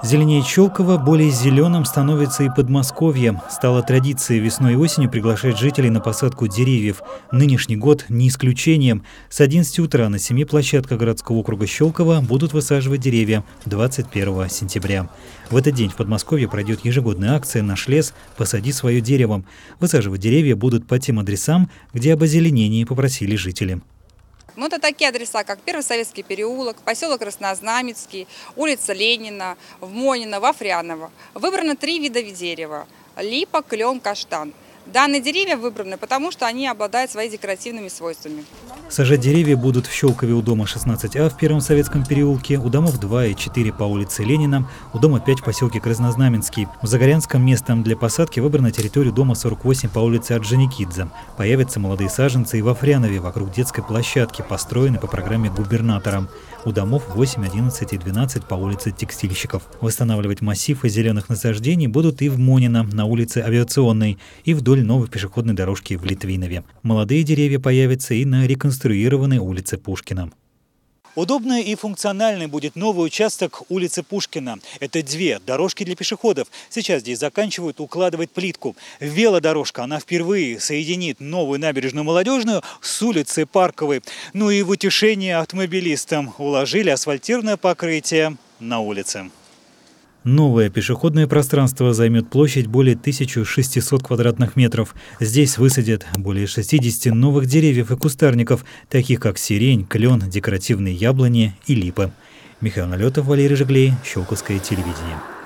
Зеленее Челково, более зеленым становится и Подмосковье. Стала традицией весной и осенью приглашать жителей на посадку деревьев. Нынешний год не исключением. С 11 утра на семи площадках городского округа Щелково будут высаживать деревья 21 сентября. В этот день в Подмосковье пройдет ежегодная акция «Наш лес. Посади свое дерево». Высаживать деревья будут по тем адресам, где об озеленении попросили жители. Ну, это такие адреса, как Первый Советский переулок, поселок Краснознаменский, улица Ленина, в Монино, Вафряново. Выбрано три вида дерева – липа, клен, каштан – Данные деревья выбраны, потому что они обладают своими декоративными свойствами. Сажать деревья будут в Щелкове у дома 16А в Первом Советском переулке, у домов 2 и 4 по улице Ленина, у дома 5 в поселке Краснознаменский. В Загорянском местом для посадки выбрана территория дома 48 по улице Орджоникидзе. Появятся молодые саженцы и во Фрянове вокруг детской площадки, построенной по программе губернатора. У домов 8, 11 и 12 по улице Текстильщиков. Восстанавливать массивы зеленых насаждений будут и в Монино, на улице Авиационной, и вдоль новой пешеходной дорожки в Литвинове. Молодые деревья появятся и на реконструированной улице Пушкина. Удобный и функциональный будет новый участок улицы Пушкина. Это две дорожки для пешеходов. Сейчас здесь заканчивают укладывать плитку. Велодорожка, она впервые соединит новую набережную Молодежную с улицей Парковой. Ну и в утешение автомобилистам уложили асфальтированное покрытие на улице. Новое пешеходное пространство займет площадь более 1600 квадратных метров. Здесь высадят более 60 новых деревьев и кустарников, таких как сирень, клен, декоративные яблони и липы. Михаил Налетов, Валерий Жиглей, Щелковское телевидение.